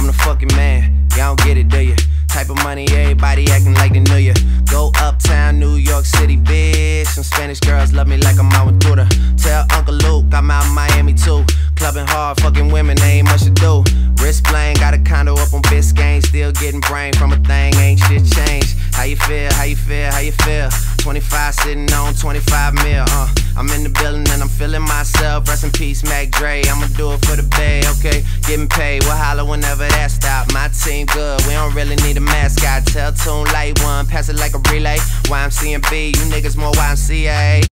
I'm the fucking man. Y'all don't get it, do you? Type of money, everybody acting like they knew ya. Go uptown, New York City, bitch. Some Spanish girls love me like I'm out with. Tell Uncle Luke I'm out in Miami too. Clubbing hard, fucking women, they ain't much to do. Wrist playing, got a condo up on Biscayne. Still getting brain from a thing, ain't shit changed. How you feel? How you feel? How you feel? 25 sitting on 25 mil, uh. I'm in the building and I'm feeling myself. Peace, Mac Dre. I'ma do it for the bay, okay? Getting paid, we'll holler whenever that stop. My team good, we don't really need a mascot. Tell Tune Light One, pass it like a relay. YMCMB, you niggas more YMCA.